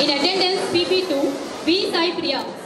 In attendance, PP2, V. Sai Priya.